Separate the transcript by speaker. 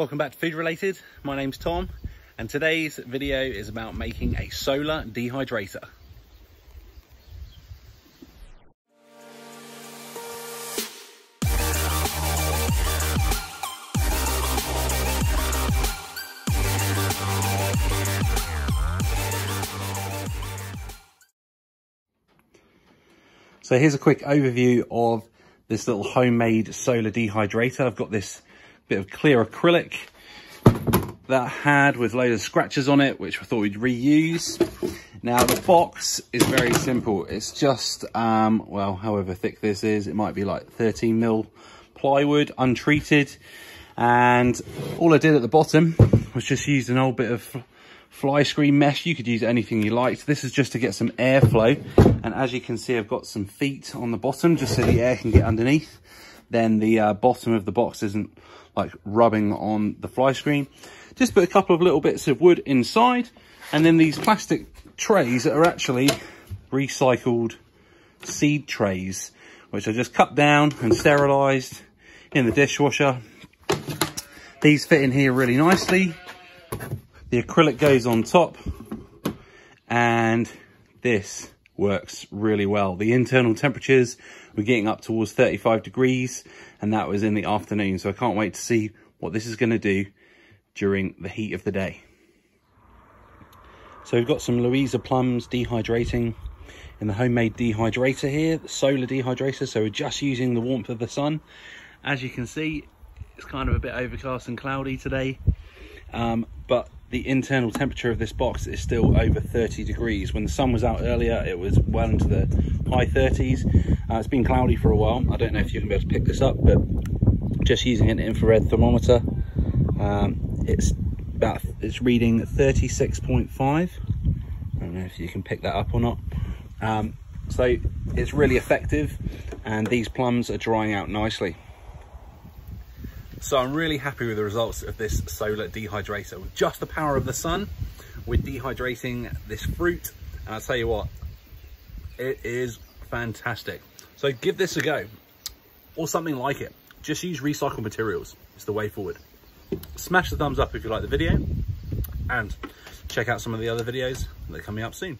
Speaker 1: Welcome back to Food Related. My name's Tom and today's video is about making a solar dehydrator. So here's a quick overview of this little homemade solar dehydrator. I've got this bit of clear acrylic that I had with loads of scratches on it, which I thought we'd reuse. Now the box is very simple. It's just, um, well, however thick this is, it might be like 13 mil plywood, untreated. And all I did at the bottom was just use an old bit of fly screen mesh. You could use anything you liked. This is just to get some airflow. And as you can see, I've got some feet on the bottom just so the air can get underneath. Then the uh, bottom of the box isn't like rubbing on the fly screen. Just put a couple of little bits of wood inside and then these plastic trays that are actually recycled seed trays, which I just cut down and sterilised in the dishwasher. These fit in here really nicely. The acrylic goes on top and this works really well. The internal temperatures were getting up towards 35 degrees and that was in the afternoon. So I can't wait to see what this is going to do during the heat of the day. So we've got some Louisa plums dehydrating in the homemade dehydrator here, the solar dehydrator. So we're just using the warmth of the sun. As you can see, it's kind of a bit overcast and cloudy today, um, but the internal temperature of this box is still over 30 degrees. When the sun was out earlier, it was well into the high 30s. Uh, it's been cloudy for a while. I don't know if you can be able to pick this up, but just using an infrared thermometer, um, it's about it's reading 36.5. I don't know if you can pick that up or not. Um, so it's really effective, and these plums are drying out nicely. So I'm really happy with the results of this solar dehydrator. With just the power of the sun, we're dehydrating this fruit. And I'll tell you what, it is fantastic. So give this a go or something like it. Just use recycled materials. It's the way forward. Smash the thumbs up if you like the video and check out some of the other videos that are coming up soon.